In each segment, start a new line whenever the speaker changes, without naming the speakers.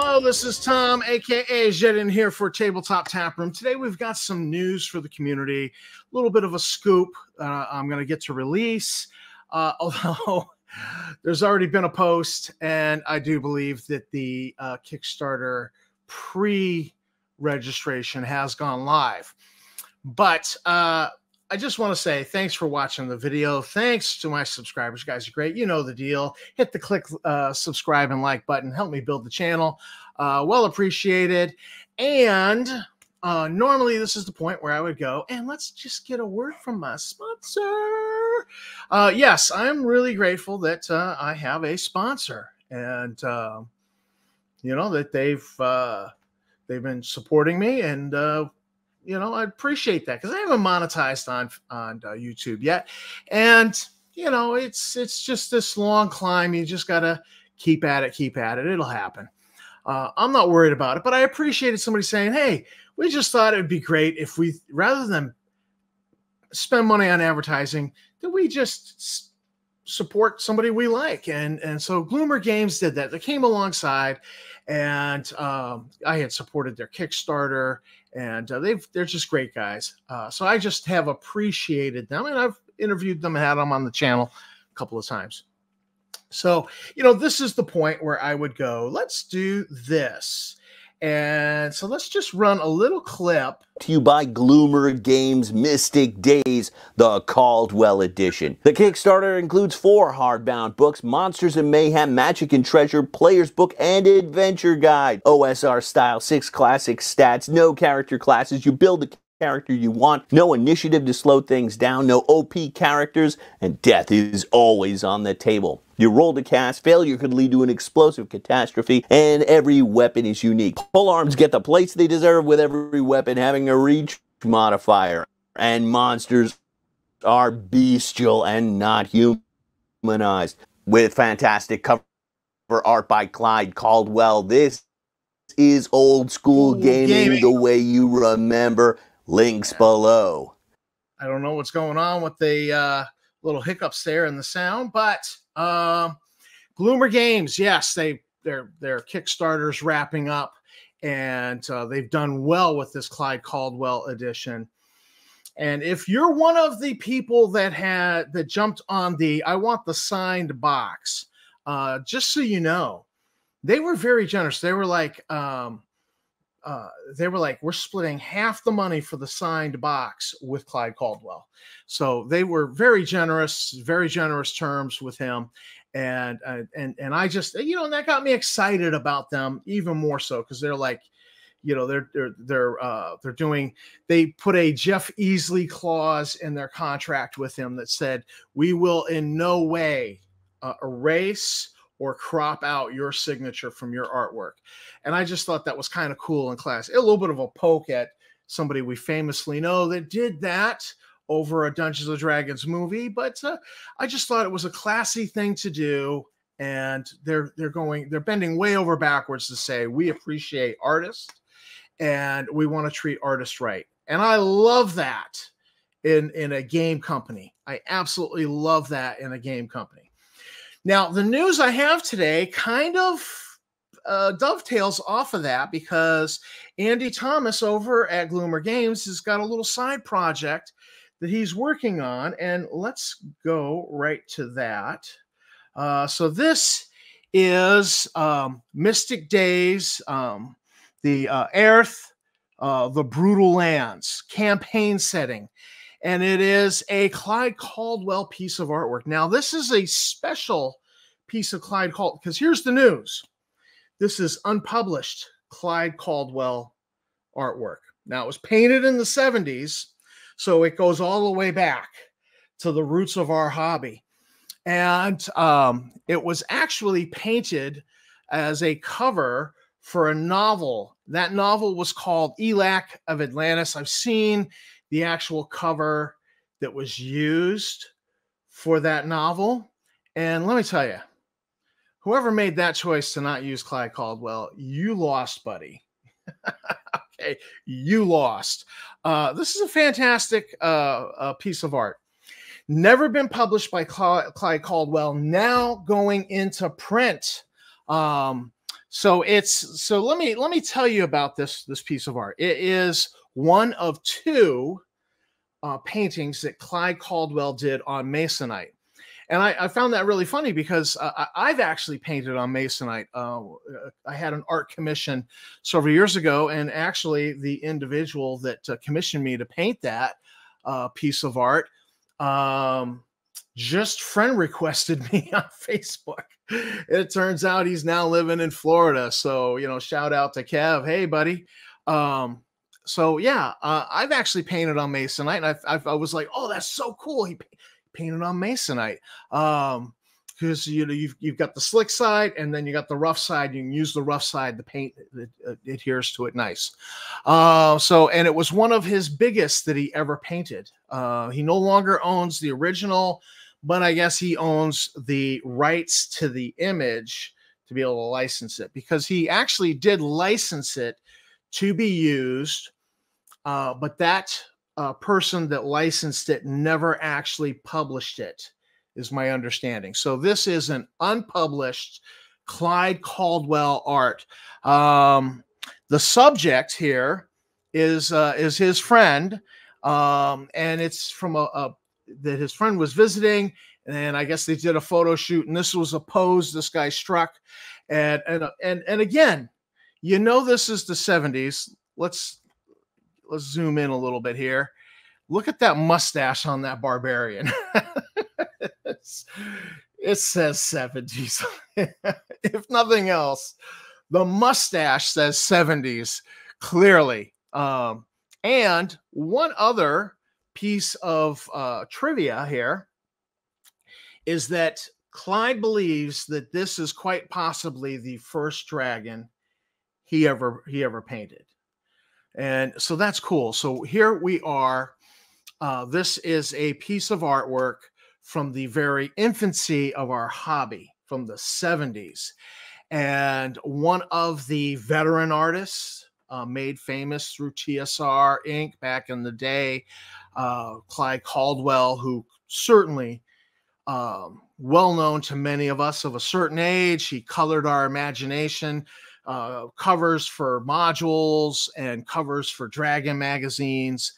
Hello, this is Tom, aka Jedin here for Tabletop Taproom. Today we've got some news for the community, a little bit of a scoop uh, I'm going to get to release. Uh, although there's already been a post, and I do believe that the uh, Kickstarter pre registration has gone live. But uh, I just want to say thanks for watching the video. Thanks to my subscribers. You guys are great. You know the deal. Hit the click, uh, subscribe, and like button. Help me build the channel. Uh, well appreciated. And uh, normally, this is the point where I would go and let's just get a word from my sponsor. Uh, yes, I'm really grateful that uh, I have a sponsor, and uh, you know that they've uh, they've been supporting me, and uh, you know, I appreciate that because I haven't monetized on on uh, YouTube yet, and you know, it's it's just this long climb. You just gotta keep at it, keep at it. It'll happen. Uh, I'm not worried about it, but I appreciated somebody saying, "Hey, we just thought it would be great if we, rather than spend money on advertising, that we just support somebody we like." And and so Glumer Games did that. They came alongside, and um, I had supported their Kickstarter and uh, they've they're just great guys. Uh, so I just have appreciated them, and I've interviewed them, had them on the channel a couple of times. So you know, this is the point where I would go. Let's do this. And so let's just run a little clip.
To you by Glumer Games Mystic Days, the Caldwell edition. The Kickstarter includes four hardbound books Monsters and Mayhem, Magic and Treasure, Player's Book, and Adventure Guide. OSR style, six classic stats, no character classes. You build the character you want, no initiative to slow things down, no OP characters, and death is always on the table. You roll to cast, failure could lead to an explosive catastrophe, and every weapon is unique. Pole arms get the place they deserve with every weapon having a reach modifier, and monsters are bestial and not humanized. With fantastic cover art by Clyde Caldwell, this is old school gaming, gaming, the way you remember. Links yeah. below.
I don't know what's going on with the uh, little hiccups there in the sound, but uh, Glumer Games, yes, they their their Kickstarter's wrapping up, and uh, they've done well with this Clyde Caldwell edition. And if you're one of the people that had that jumped on the I want the signed box, uh, just so you know, they were very generous. They were like, um, uh, they were like, we're splitting half the money for the signed box with Clyde Caldwell. So they were very generous, very generous terms with him. And uh, and and I just you know that got me excited about them even more so because they're like, you know they're they're they're uh, they're doing they put a Jeff Easley clause in their contract with him that said we will in no way uh, erase or crop out your signature from your artwork. And I just thought that was kind of cool in class. A little bit of a poke at somebody we famously know that did that over a Dungeons and Dragons movie, but uh, I just thought it was a classy thing to do. And they're they're going they're bending way over backwards to say we appreciate artists and we want to treat artists right. And I love that in in a game company. I absolutely love that in a game company. Now, the news I have today kind of uh, dovetails off of that because Andy Thomas over at Glumer Games has got a little side project that he's working on. And let's go right to that. Uh, so, this is um, Mystic Days, um, the uh, Areth, uh, the Brutal Lands campaign setting and it is a Clyde Caldwell piece of artwork. Now, this is a special piece of Clyde Caldwell because here's the news. This is unpublished Clyde Caldwell artwork. Now, it was painted in the 70s, so it goes all the way back to the roots of our hobby. And um, it was actually painted as a cover for a novel. That novel was called Elak of Atlantis. I've seen the actual cover that was used for that novel. And let me tell you, whoever made that choice to not use Clyde Caldwell, you lost, buddy. okay, you lost. Uh, this is a fantastic uh, uh, piece of art. Never been published by Clyde Caldwell, now going into print. Um, so it's so let me let me tell you about this this piece of art. It is one of two uh, paintings that Clyde Caldwell did on Masonite. And I, I found that really funny because uh, I've actually painted on Masonite. Uh, I had an art commission several years ago, and actually, the individual that uh, commissioned me to paint that uh, piece of art um, just friend requested me on Facebook. It turns out he's now living in Florida. So, you know, shout out to Kev. Hey, buddy. Um, so yeah, uh, I've actually painted on Masonite, and I, I, I was like, oh, that's so cool. He painted on Masonite. Um, because you know you've, you've got the slick side and then you got the rough side you can use the rough side the paint it, it adheres to it nice uh, so and it was one of his biggest that he ever painted uh, he no longer owns the original but i guess he owns the rights to the image to be able to license it because he actually did license it to be used uh, but that uh, person that licensed it never actually published it, is my understanding. So this is an unpublished Clyde Caldwell art. Um, the subject here is uh, is his friend, um, and it's from a, a that his friend was visiting, and I guess they did a photo shoot, and this was a pose this guy struck, and and and and again, you know this is the 70s. Let's let's zoom in a little bit here. Look at that mustache on that barbarian. it says 70s. if nothing else, the mustache says 70s clearly. Um, and one other piece of uh, trivia here is that Clyde believes that this is quite possibly the first dragon he ever he ever painted. And so that's cool. So here we are. Uh, this is a piece of artwork from the very infancy of our hobby from the 70s. And one of the veteran artists uh, made famous through TSR Inc. back in the day, uh, Clyde Caldwell, who certainly um, well known to many of us of a certain age. He colored our imagination uh, covers for modules and covers for Dragon magazines.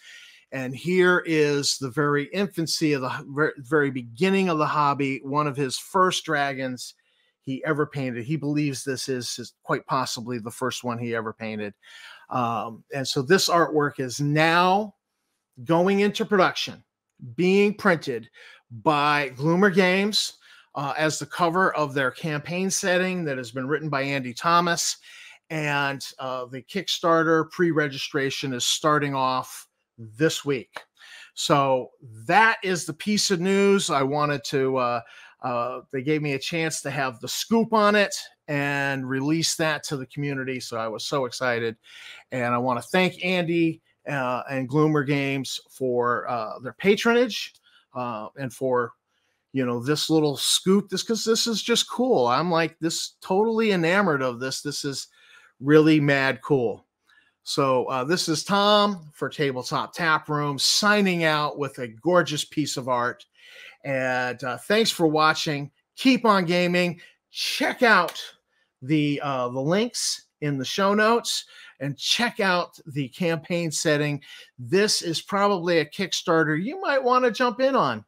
And here is the very infancy of the very beginning of the hobby, one of his first dragons he ever painted. He believes this is, is quite possibly the first one he ever painted. Um, and so this artwork is now going into production, being printed by Glumer Games uh, as the cover of their campaign setting that has been written by Andy Thomas. And uh, the Kickstarter pre registration is starting off this week. So that is the piece of news I wanted to. Uh, uh, they gave me a chance to have the scoop on it and release that to the community. So I was so excited. And I want to thank Andy uh, and Glumer Games for uh, their patronage uh, and for you know this little scoop this because this is just cool. I'm like this totally enamored of this. This is really mad cool. So uh, this is tom for tabletop tap room signing out with a gorgeous piece of art. And uh, thanks for watching. Keep on gaming. Check out the uh, the links in the show notes and check out the campaign setting. This is probably a kickstarter you might want to jump in on